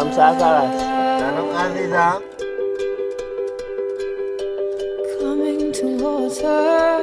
Salam asaras. Salam Aziza. Coming towards her.